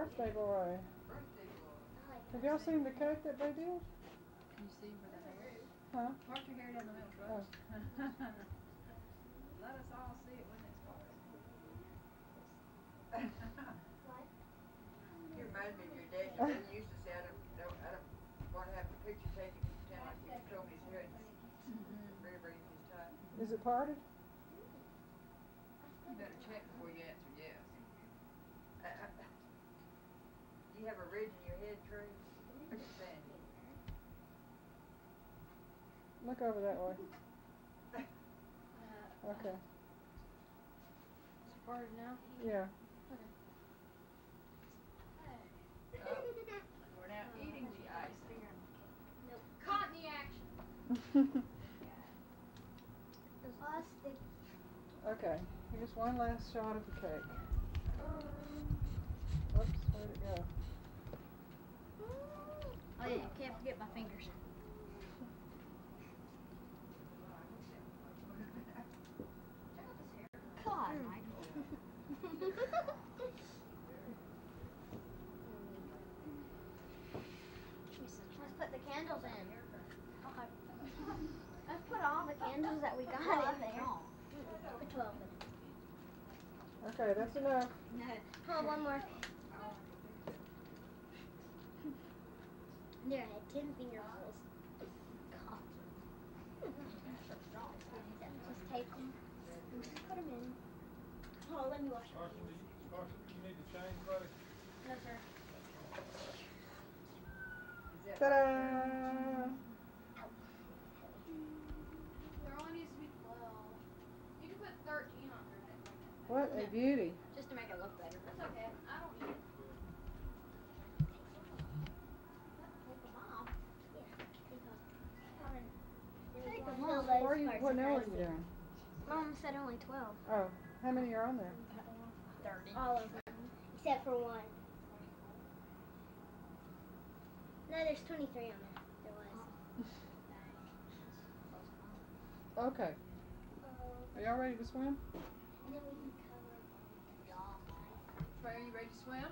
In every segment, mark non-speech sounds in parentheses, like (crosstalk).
Birthday boy. Birthday boy. Have y'all seen the cake that they did? Can you see where the hair is? Huh? Part your hair down the middle, Oh. (laughs) Let us all see it when it's parted. What? (laughs) You remind me of your dad. (laughs) Your dad used to say, I don't, don't, I don't want to have a picture taken. You pretend like you told me his hair and mm-hmm. very, very his tie. Is it parted? You better check before you answer yes. Uh, uh, Do you have a ridge in your head, Trey? What you saying? Look over that way. (laughs) Okay. Uh, it's parted now? Yeah. Oh. (laughs) We're now oh. eating the icing. Caught in the action. (laughs) Okay. Here's one last shot of the cake. Um. Whoops, where'd it go? Oh yeah, can't forget my fingers. God, hmm. Michael. Let's put the candles in. Okay. Let's put all the candles that we got in there. Put 12 in Okay, that's enough. it. Oh, one more. There, I had 10 fingerfuls. God. Just take them and just put them in. Oh, let me wash my Carson, do you, Carson, do you need to change, buddy? No, sir. Ta-da! There only needs to be 12. You can put 13 on there. What a beauty. Just to make it look better. That's okay. I don't need it. Take them off. Yeah, take off. Take them What are you, what now are you doing? Mom said only 12. Oh, how many are on there? 30. All of them. Except for one. No, there's 23 on there. There was. (laughs) Okay. Are y'all ready to swim? And then we can cover Trey, are you ready to swim?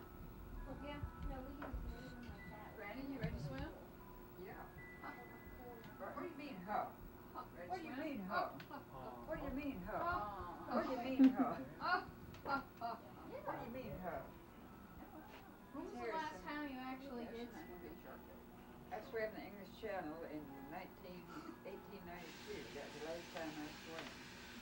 Yeah. No, we can leave them like that. Brandon, you ready to swim? Yeah. Huh. What what do you mean, huh? Huh, ready What to do you swim? mean, huh? Oh, What do you mean, huh? oh, What do you mean, huh? oh, oh, oh. What do you mean, huh? When was the Seriously. last time you actually did That's gonna be sharp. I swam the English Channel in 19, 1892. That was the last time I swam.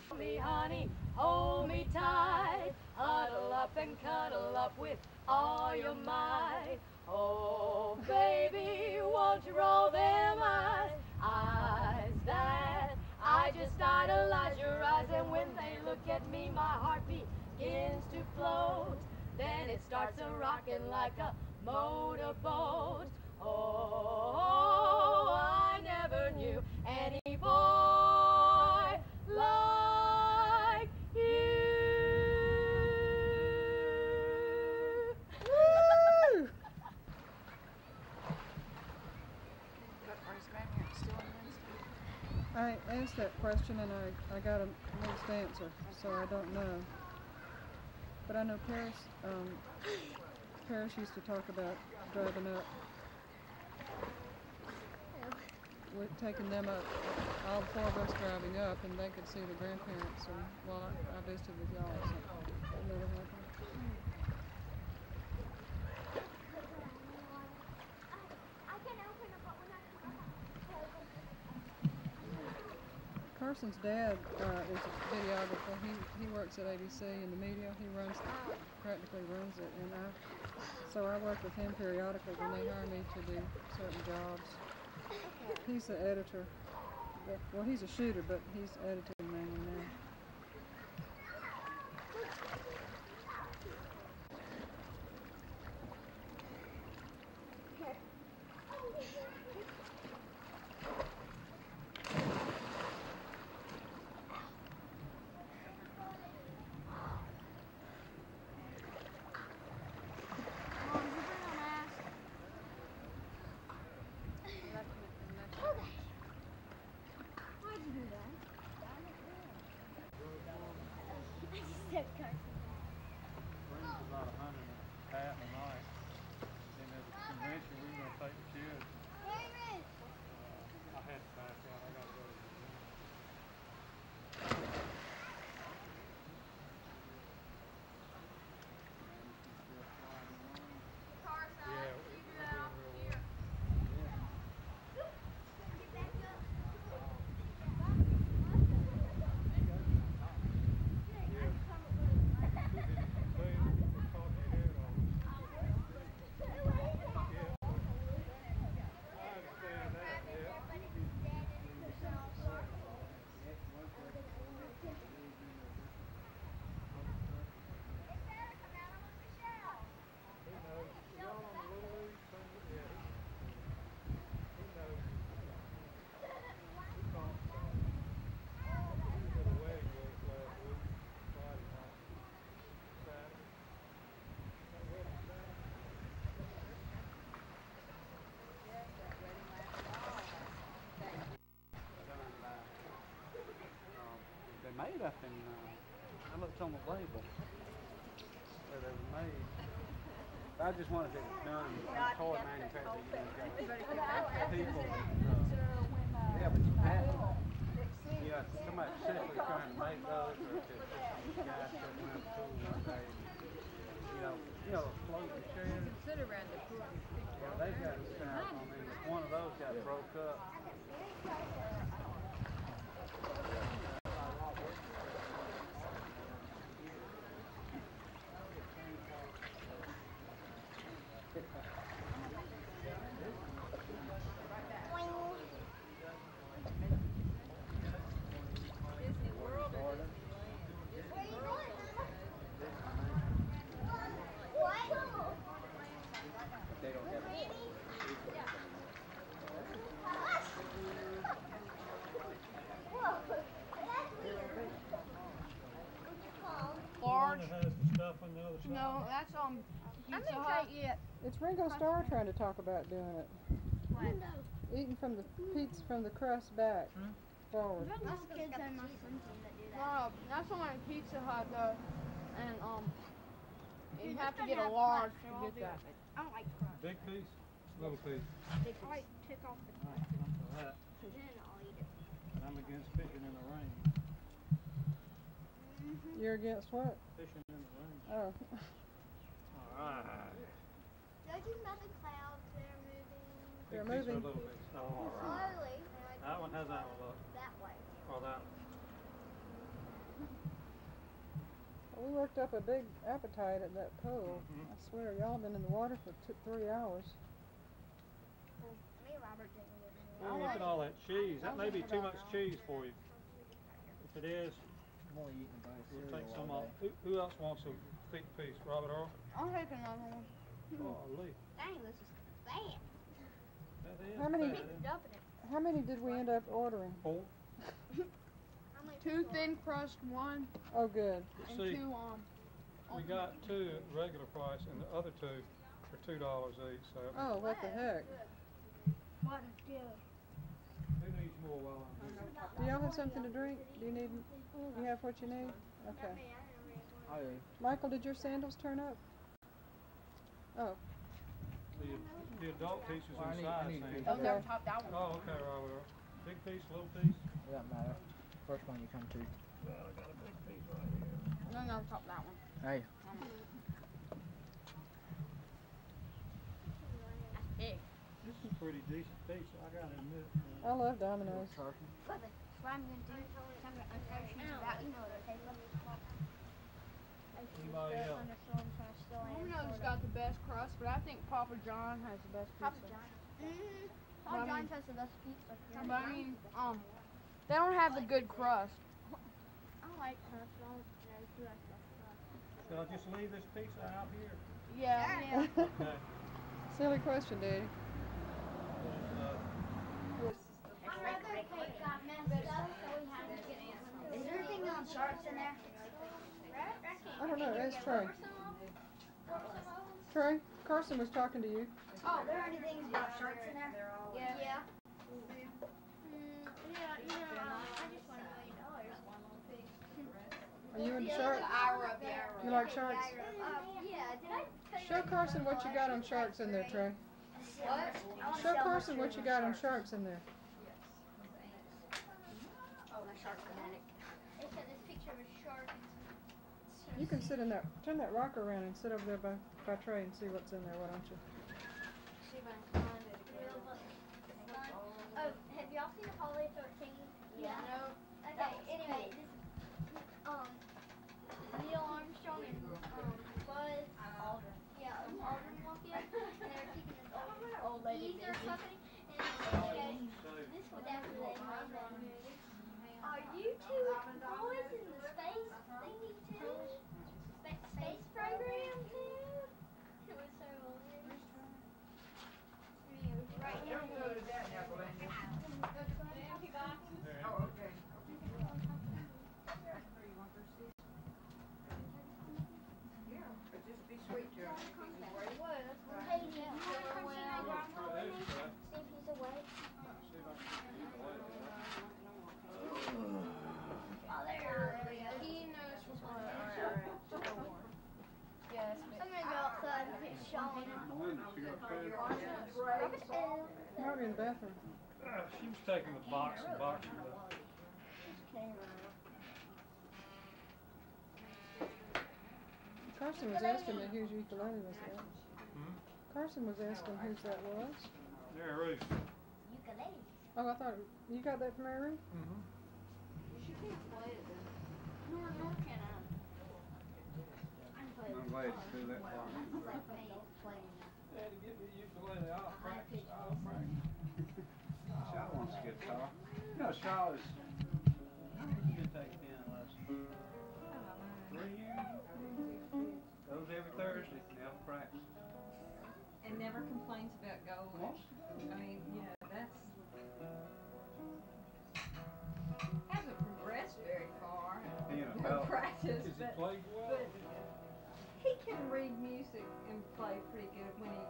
Hold me, honey, hold me tight. Huddle up and cuddle up with all your might. Oh, baby, won't you roll them eyes? Eyes that I just idolize your eyes. And when they look at me, my heart begins to float. Then it starts a rocking like a motorboat. Oh, never knew any boy like you. Woo! What, are his grandparents still in Winston? I asked that question and I, I got a mixed answer, so I don't know. But I know Paris, um, Paris used to talk about driving up, with taking them up, all four of us driving up, and they could see the grandparents. And well, I, visited with y'all, we're not Carson's dad uh, is a videographer. He he works at ABC in the media. He runs practically runs it, and I so I work with him periodically when they hire me to do certain jobs. He's the editor. Well, he's a shooter, but he's editing made up in, uh, I looked on the label where they were made. I just wanted it done in toy manufacturing. You know, got people, uh, yeah, but you patent. You got somebody specifically trying to make those, or if it's just some guy sitting around the pool one day. You know, you know, floating chairs. Sit around the pool and speak to Well, they've got stuff. I mean, if one of those got broke up. Disney World or Where are you going, Mama? What? They don't have Really? Whoa, that's weird. What's it called? One that has the stuff on the other side. No, that's um. I Pizza haven't Hut. tried. It's Ringo Starr trying to talk about doing it. Window. Eating from the pizza from the crust back forward. That's kids and my swim that do No, that. no, that's on a Pizza Hut though, and um, you Dude, have to get doesn't a large to I'll get do that. I don't like crust. Big piece, little piece. I like took off the crust I'm for that, and then I'll eat it. but I'm against fishing in the rain. You're against what? Fishing in the rain. Oh, (laughs) Alright. Judging by the clouds, they're moving They're Big piece or moving. little piece? Slowly. and I That one, how's that one look? That way. Or that one? we worked up a big appetite at that pool. Mhm. I swear, y'all been in the water for two, three hours. Me and Robert didn't live in Oh, look at all that cheese. That may be too much cheese for you. If it is, More eating by we'll take some off. Who, who else wants a thick piece? Robert Earl? I'll take another one. Golly, Dang, this is fat. that is How many- bad, isn't it? Up in it. How many did we end up ordering? Four? Two thin crust one Oh, good. and See, two um. we got two at regular price and the other two for two dollars each, so Oh, what the heck? What is good? who needs more while I'm? Do y'all have something to drink? Do you need, you have what you need? Okay. I. Michael, did your sandals turn up? Oh, The, the adult piece is Well, I need- I need thing. Oh, Okay. never top that one. Oh, okay, Robert Earl. Big piece, little piece? It doesn't matter. First one you come to. Well, I got a big piece right here. No, never top that one. Hey, That's big. This is pretty decent piece, I gotta admit. I love Domino's. Charleston. What the- what I'm gonna do? I'm gonna uncover sheets about, you know, the paper. Anybody else? Domino's got the but I think Papa John has the best Papa pizza. John. Mm-hmm. But I Papa John mean- has the best pizza. But I mean, um, they don't have the good crust. I like crust. I don't know if you like crust. Should I just leave this pizza out here? Yeah. Yeah. Okay. Silly question, Daddy. Uh, My brother cake got messed up, so we had to get Is there anything on sharks in there? I don't know, ask Trey. Trey, Carson was talking to you. Oh, there are any things about sharks in there? Yeah. Yeah. Mm, yeah, you know, uh, I just want a million dollars. Are you into sharks? Ira, the Ira. You like sharks? Yeah, did I tell you Show Carson what you got on sharks in there, Trey. What? Show Carson what you got on sharks. sharks in there. Oh, my shark fanatic. It said this picture of a shark. You can sit in that, turn that rocker around and sit over there by, by Trey and see what's in there, why don't you? See if I can find it again. Oh, have y'all seen Apollo 13? Yeah. No. Margaret in the bathroom. Uh, she was taking the box and boxing up. Carson was asking that whose ukulele was that. Hmm? Carson was asking whose that was. Mary Ruth. Oh, I thought you got that from Mary Ruth? Mm-hmm. I'm glad that me a ukulele. I'll practice. picked practice. Shaw wants to get guitar. You know, Shaw is, he's been taking piano lessons. Three years. Goes every Thursday, never practice. and never complains about going. I mean, you know, that's hasn't progressed very far. He No practice, but, well? but he can read music and play pretty good when he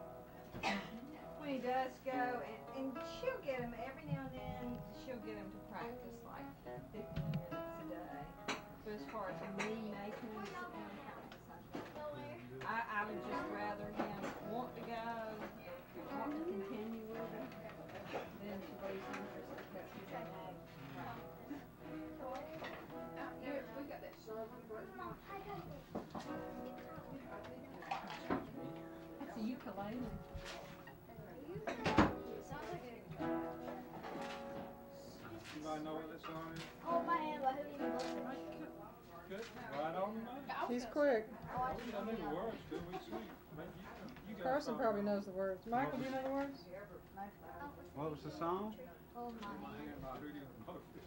he does go. And, and she'll get him every now and then. She'll get him to practice like 15 minutes a day. But as far as me making him sit down and practice, I, I would just rather him want to go, want to continue with it, than to lose interest because he's a nag. We got That's a ukulele. Anybody know what that song is? Oh, my hand, but who even looks Good. Right on the. He's quick. I knew the words till we sing. Maybe you, you got Carson probably knows the words. Michael, do you know the words? what was the song? Oh, my My hand. (laughs) hand, my hootie, and my hootie.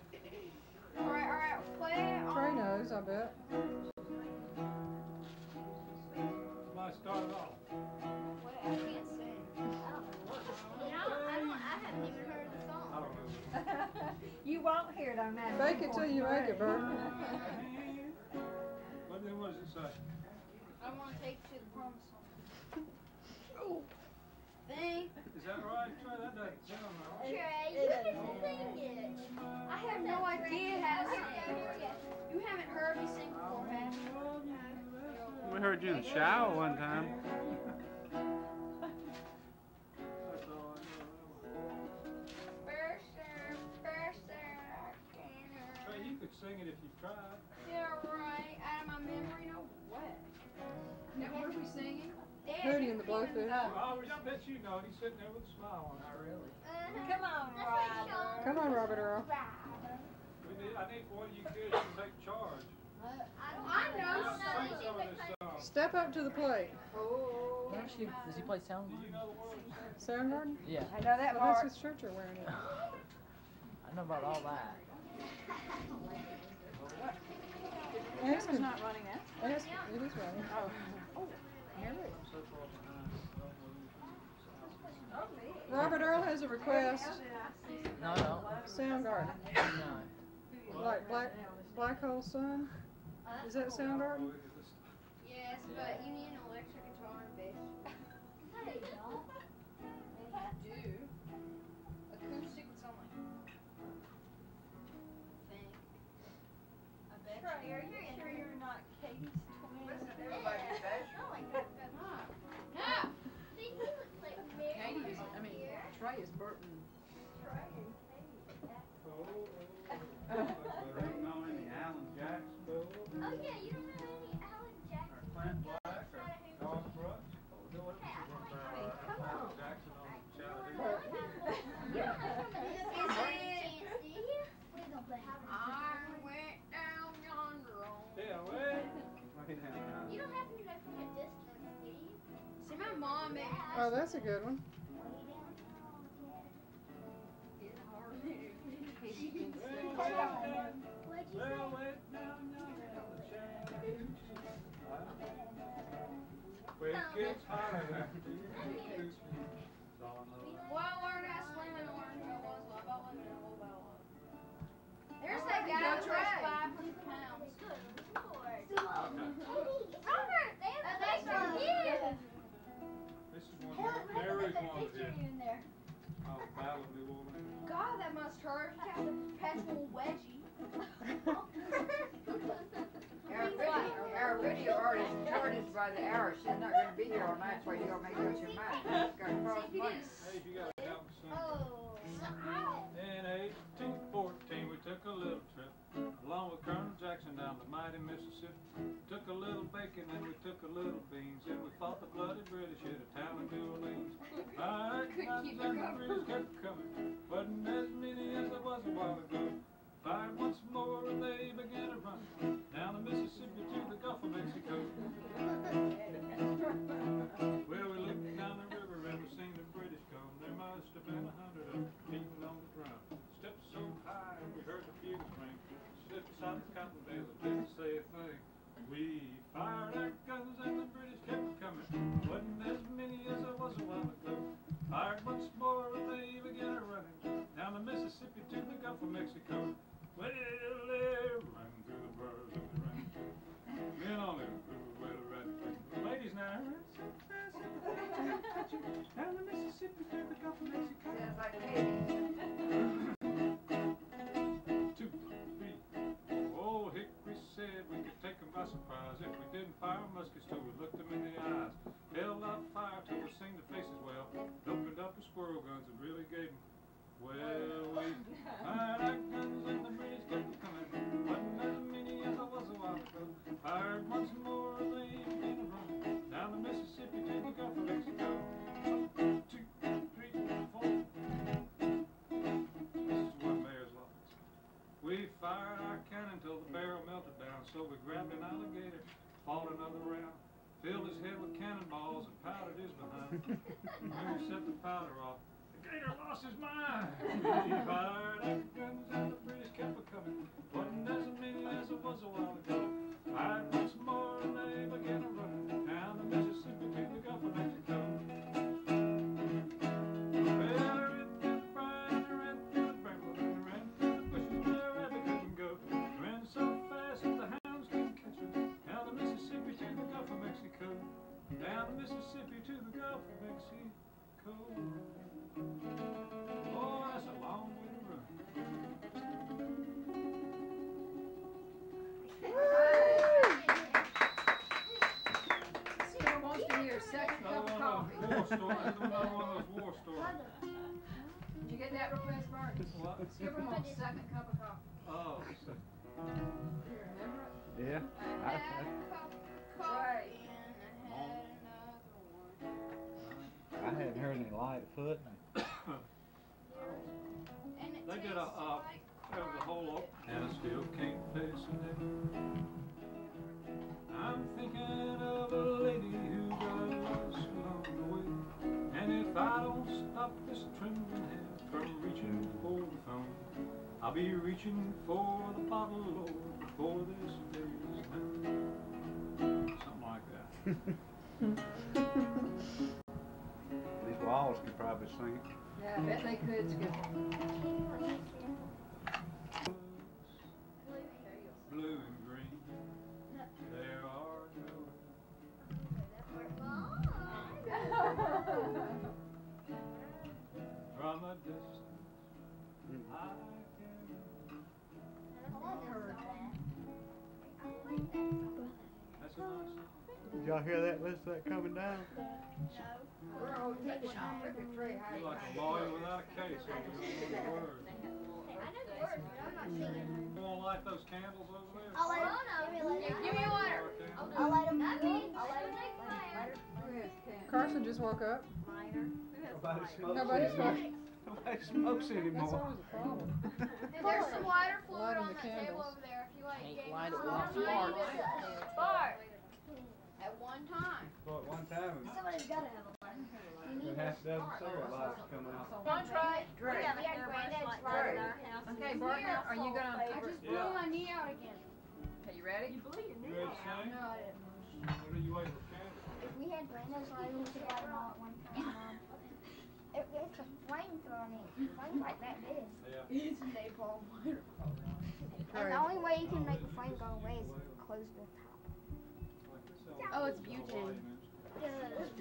Alright, alright, play it. Trey knows, I bet. Somebody started off. Won't it. Fake it till you make it, Bert. What then, what does it say? I want to take you to the promised land. Oh. Thing. Is that right? Trey, that doesn't sound right. Trey, you can sing it. I have no idea how to sing. here. You haven't heard me sing before, have you? We heard you in the shower one time. Sing it if you've tried. Yeah, right. Out of my memory, no what? Now, what are we singing? Hootie and the Blowfish. Well, I was- I bet you know it. He's sitting there with a smile on. Not really. Uh-huh. Come on, Robert. Come on, Robert Earl. We need, I need one of you kids to take charge. I don't I know know. Sing some of this song. Step up to the plate. Oh. Does he, does he play sound? Do you know the words? Soundgarden? Yeah, I know that Well, that's part. his shirt you're wearing. It. (laughs) I know about all that. Ask him. not running that. Ask, it is running. Oh. oh here it I'm so far behind. I don't know these. Robert Earl has a request. No, no, Soundgarden. no. Like Black Black Hole Sun. Is that Soundgarden? Boy, Yes, but you Oh, that's a good one. God, that must hurt. He has a perpetual wedgie. Our video, our video artist charges by the hour. She's not gonna be here all night, so you don't make up your mind. She's got to cost money. Hey, if you gotta help me sing. Oh. In 1814, Jackson down the mighty Mississippi. Took a little bacon and we took a little beans, and we fought the bloody British at a town of New Orleans. Alright, and the British kept coming, wasn't as many as there was a while ago. Fired once more and they began filled his head with cannonballs and powdered his behind. (laughs) when we set the powder off, the gator lost his mind. (laughs) We fired our guns and the British kept a coming. Wasn't as many as it was a while ago. Fired once more and they began to of Mexico. Oh, that's a long way to run. Still wants to hear second cup of coffee. War stories, another one of those war stories. Did you get that request, Bart? What? Skipper wants a second cup of coffee. Oh, so- remember it? Yeah. I had a coffee hadn't heard any Lightfoot. And (coughs) They did a, tastes uh, like there was a whole, op- and I still can't face it. I'm thinking of a lady who got lost along the way. And if I don't stop this trembling hand from reaching for the phone, I'll be reaching for the bottle, Lord, before this day is done. Something like that. (laughs) walls could probably sing it. Yeah, I bet they could, Skipper. Blue and green, there are no from a distance. I can. That's a nice. Did y'all hear that list that coming down? You're like a lawyer without a case, you don't know the words. I know the words, but I'm not singing. You wanna light those candles over there? I'll light them. Give me a lighter. Light I'll light them. them. I'll light them. Who has can? Carson just woke up. Nobody smokes Nobody anymore. smokes. Nobody smokes That's always a problem. (laughs) There's some lighter fluid on the that table over there if you like. Ain't getting light it some. while it's You dark. need it. Bart. At one time. Well, at one time, Somebody's gotta have a lighter. a half dozen cigarette lights coming out. Don't try. Dre. We had granddad's lighter in our house. Okay, Bart, now, are you gonna? I just blew Yeah. my knee out again. Okay, you ready? You ready to sing? No, I didn't. What are you waiting for candles? If we had granddad's lighter, we could light them all at one time. Mom. It, it's a flamethrower on it. Flames like that big. Yeah. It's napalm lighter. And the only way you can make a flame go away is close the top. Oh, it's butane. Yeah, it's.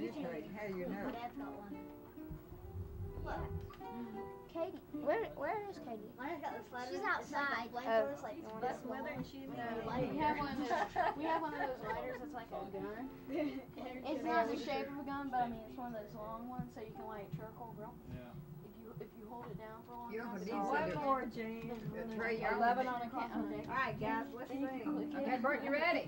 How do you know? Dad's got one. Yeah. Katie, where where is Katie? She's outside. Oh. That's weather and she's We have one of those. We have one of those (laughs) lighters that's like a gun. It's not the shape of a gun, but I mean it's one of those long ones, so you can light charcoal grill. Yeah. If you if you hold it down for a long You time. when it's these all- One more, Jan. The tray, Eleven on a count. All right, guys, let's sing. Okay, Bert, you ready?